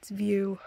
its view.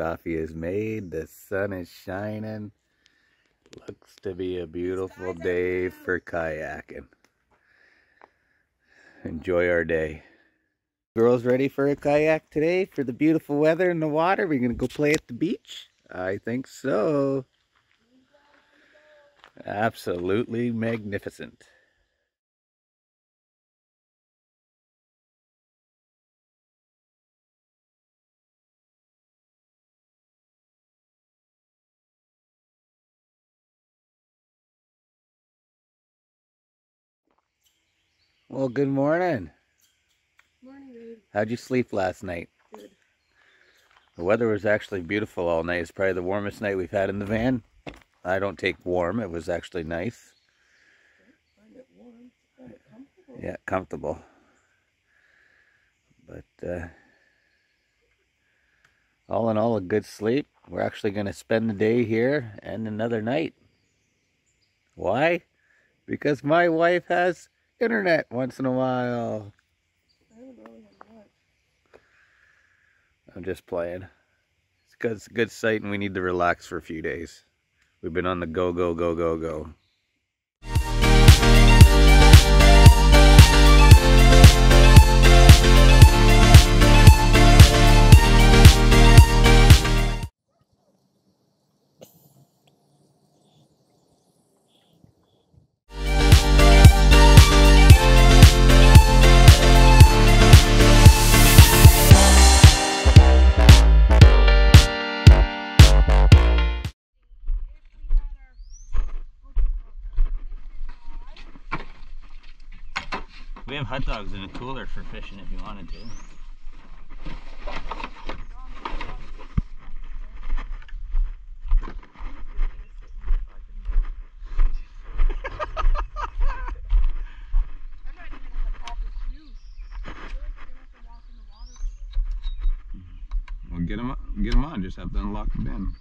Coffee is made, the sun is shining. Looks to be a beautiful day for kayaking. Enjoy our day. Girls ready for a kayak today for the beautiful weather and the water? We're going to go play at the beach? I think so. Absolutely magnificent. Well, good morning. Morning, babe. How'd you sleep last night? Good. The weather was actually beautiful all night. It's probably the warmest night we've had in the van. I don't take warm. It was actually nice. Find it warm. Find it comfortable. Yeah, comfortable. But uh, all in all, a good sleep. We're actually going to spend the day here and another night. Why? Because my wife has internet once in a while. I don't really have much. I'm just playing. It's good, it's a good site, and we need to relax for a few days. We've been on the go, go, go, go, go. Dogs in a cooler for fishing if you wanted to. Get them, get them on. Just have to unlock the bin.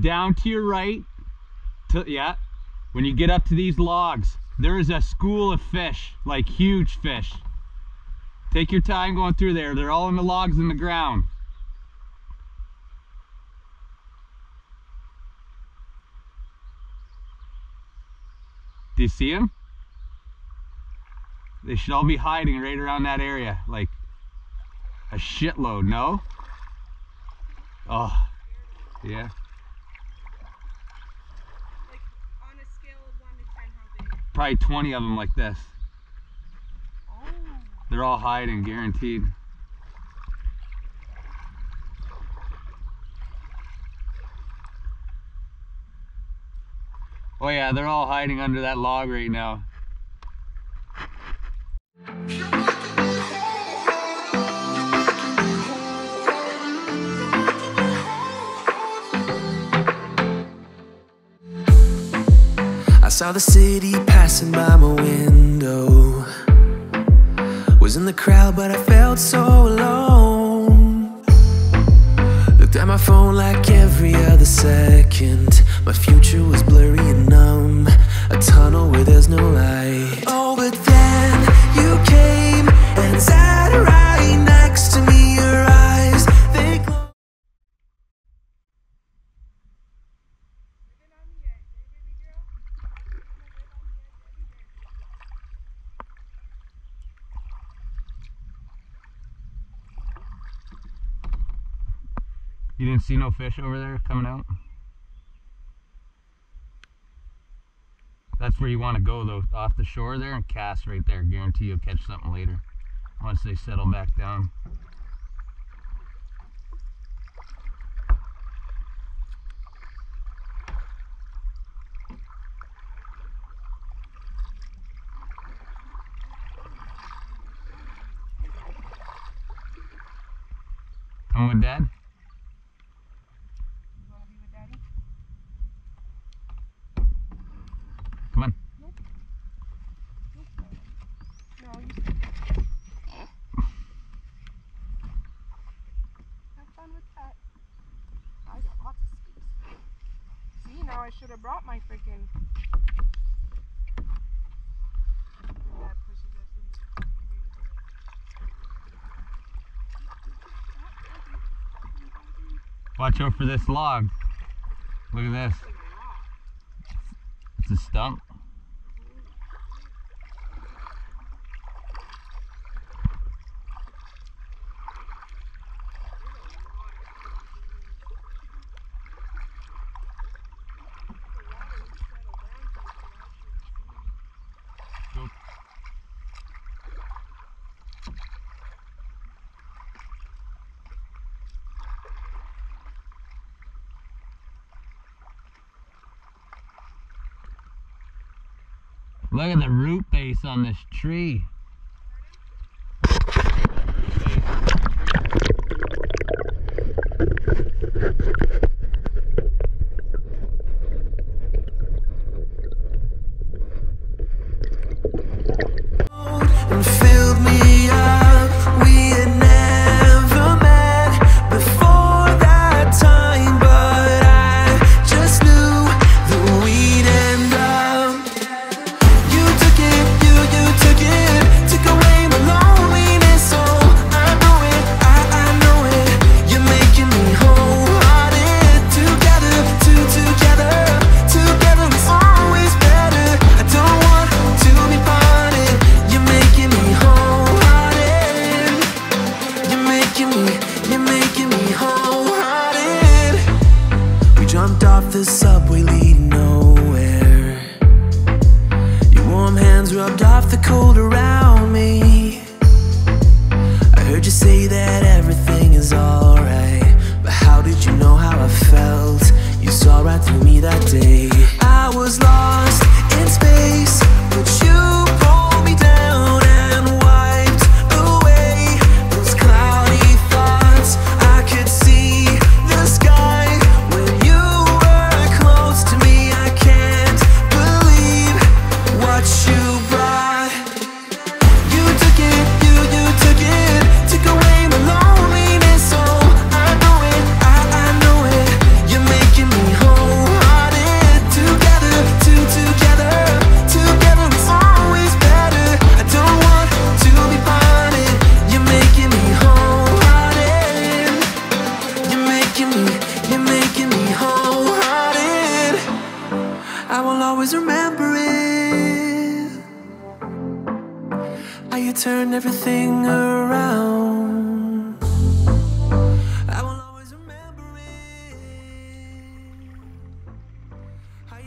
Down to your right. To, yeah. When you get up to these logs, there is a school of fish, like huge fish. Take your time going through there. They're all in the logs in the ground. Do you see them? They should all be hiding right around that area, like a shitload, no? Oh, yeah. Like on a scale of one to ten, how big? Probably 20 of them like this. They're all hiding, guaranteed. Oh yeah, they're all hiding under that log right now. Saw the city passing by my window. Was in the crowd, but I felt so alone. Looked at my phone like every other second. My future was blurry and numb. A tunnel where there's no light. See no fish over there coming out? That's where you want to go though, off the shore there and cast right there. Guarantee you'll catch something later once they settle back down. Come with dad? You wanna be with daddy? Come on. No, you stay. Have fun with that. I got lots of space. See, now I should have brought my freaking. Dad pushes us in the fucking way. Watch out for this log. Look at this. It's a stump. Look at the root base on this tree.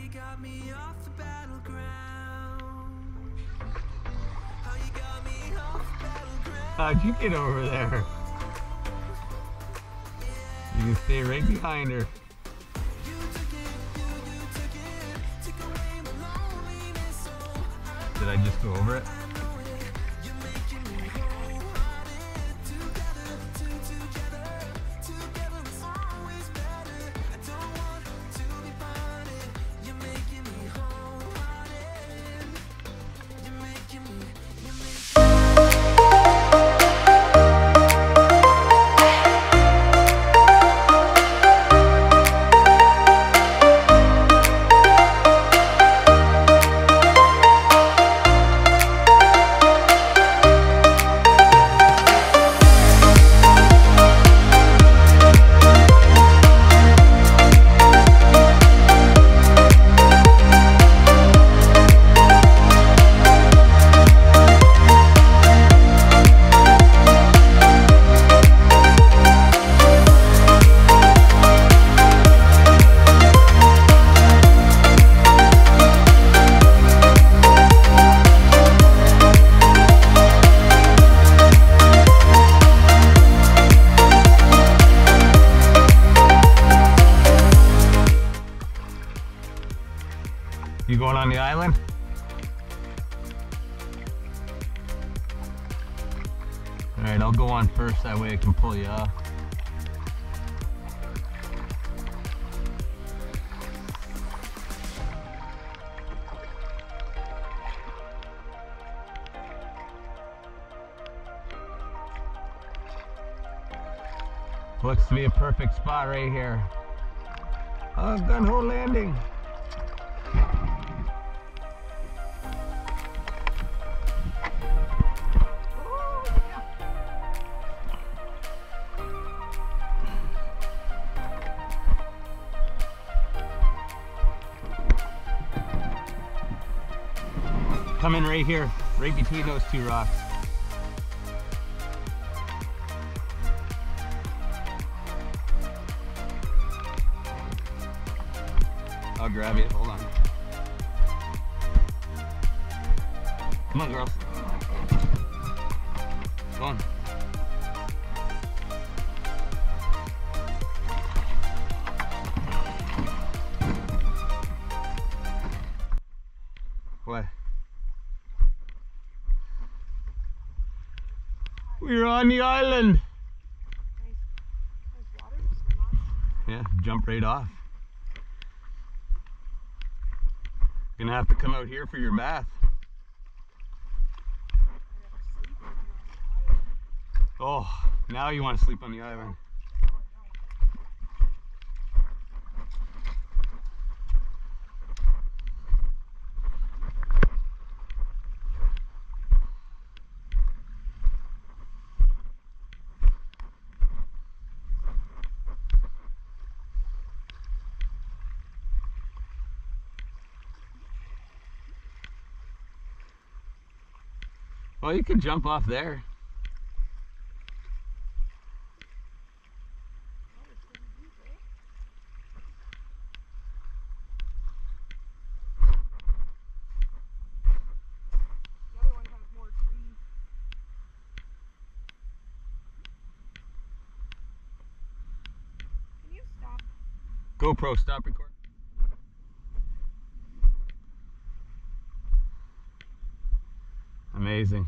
Oh, you got me off the battleground. How you got me off the battleground. How'd you get over there? You can stay right behind her. You took it, you, you took it. Took away my loneliness, so I Did I just go over it. Looks to be a perfect spot right here. Oh, gun hole landing. Come in right here, right between those two rocks. Come on. What? We're on the island. Nice, nice water to swim on. Yeah, jump right off. Gonna have to come out here for your bath. Oh, now you want to sleep on the island. Well, you can jump off there. The other one has more trees. Can you stop? GoPro, stop recording. Amazing.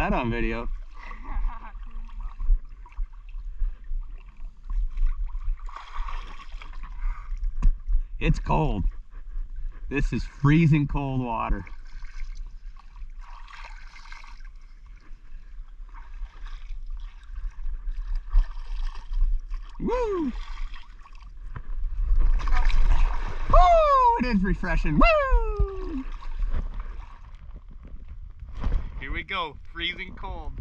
That on video. It's cold. This is freezing cold water. Woo! Woo! It is refreshing. Woo! Here we go, freezing cold.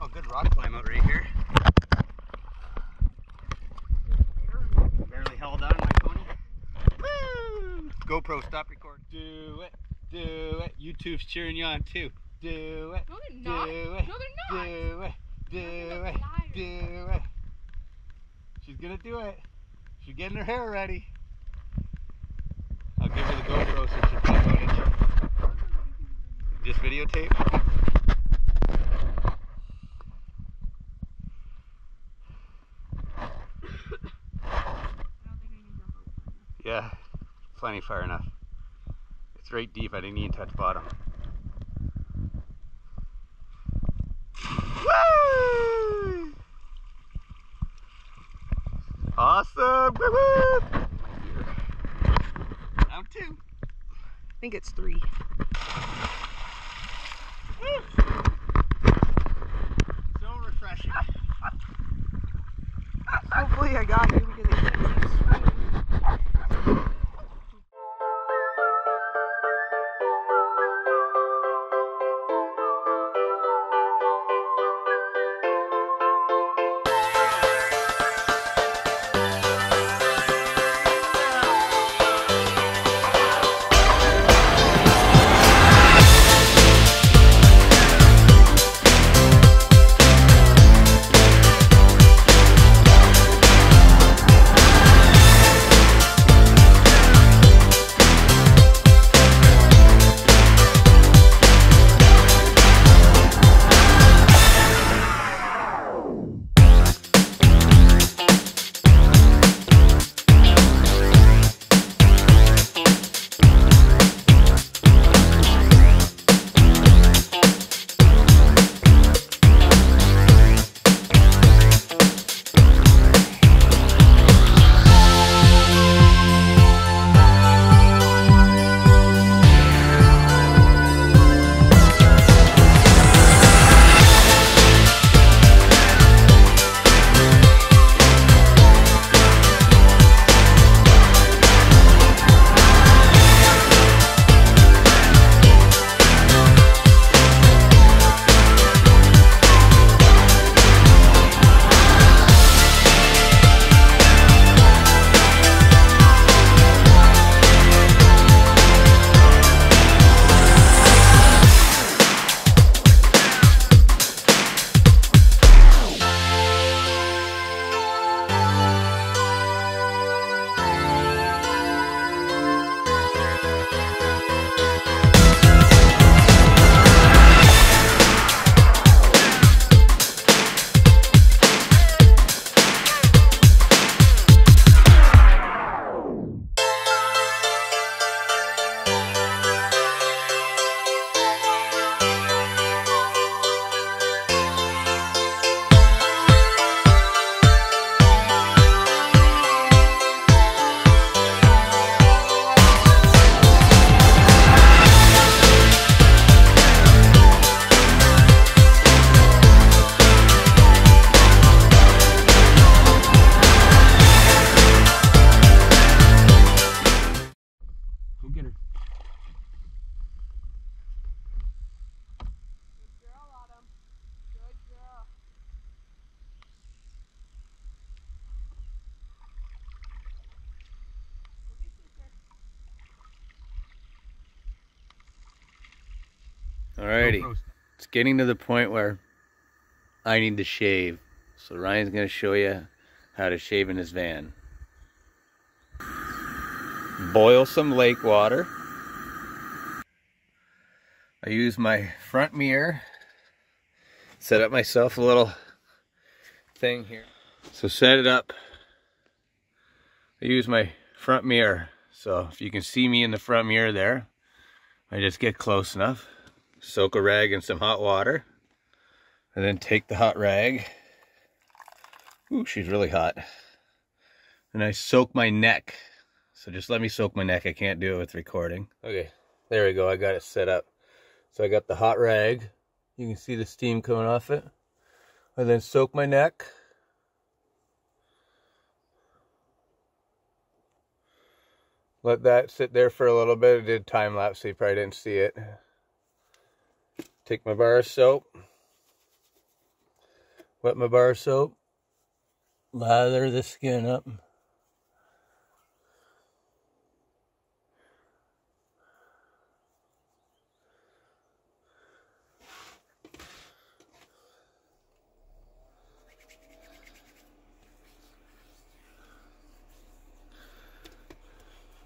Oh, good rock climb out right here. Barely held on my pony. GoPro, stop record. Do it, do it. YouTube's cheering you on too. Do it, No, they're do it, No, they're not. do it, do it, do it. She's gonna do it. She's getting her hair ready. I'll give her the GoPro so she'll take footage. Just videotape. Yeah, plenty far enough. It's right deep. I didn't even touch bottom. Woo! Awesome! Woo woo! Round two. I think it's three. So refreshing. Hopefully I got you Alrighty. It's getting to the point where I need to shave. So Ryan's going to show you how to shave in his van. Boil some lake water. I use my front mirror set up myself a little thing here. So set it up. I use my front mirror. So if you can see me in the front mirror there, I just get close enough, soak a rag in some hot water, and then take the hot rag. Ooh, she's really hot. And I soak my neck. So just let me soak my neck. I can't do it with recording. Okay, there we go. I got it set up. So I got the hot rag. You can see the steam coming off it. I then soak my neck. Let that sit there for a little bit. I did time lapse, so you probably didn't see it. Take my bar soap. Wet my bar soap. Lather the skin up.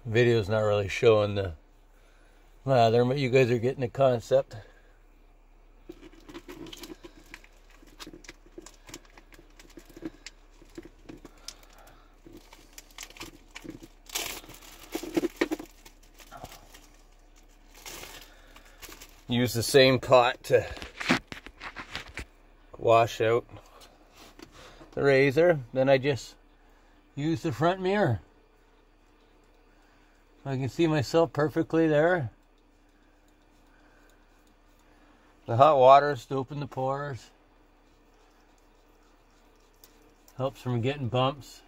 Video's not really showing the lather, but you guys are getting the concept. Use the same cot to wash out the razor. Then I just use the front mirror. I can see myself perfectly there. The hot water is to open the pores. Helps from getting bumps.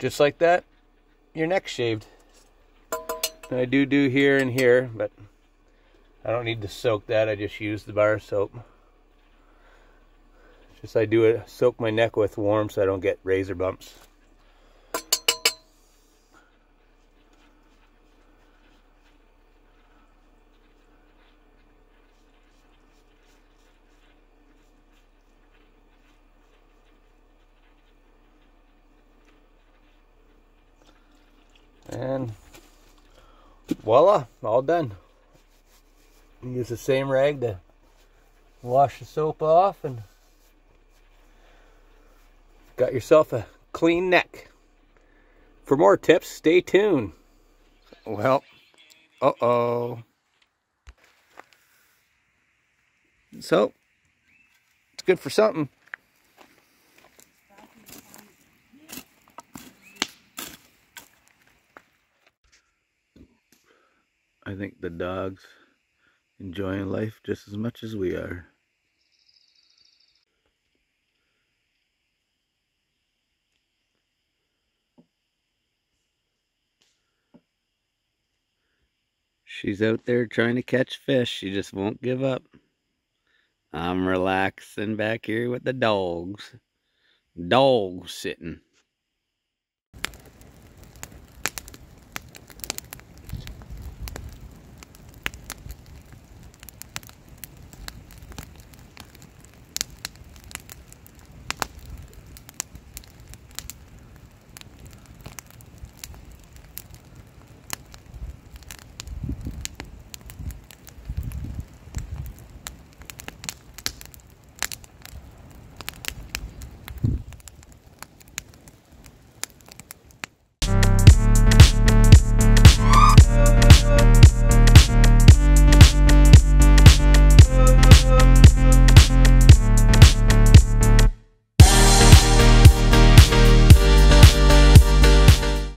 Just like that, your neck's shaved. And I do do here and here, but I don't need to soak that. I just use the bar soap. Just I do it, soak my neck with warm so I don't get razor bumps. And voila, all done. Use the same rag to wash the soap off and got yourself a clean neck. For more tips, stay tuned. Well, uh-oh. So, it's good for something. I think the dogs enjoying life just as much as we are. She's out there trying to catch fish. She just won't give up. I'm relaxing back here with the dogs. Dogs sitting.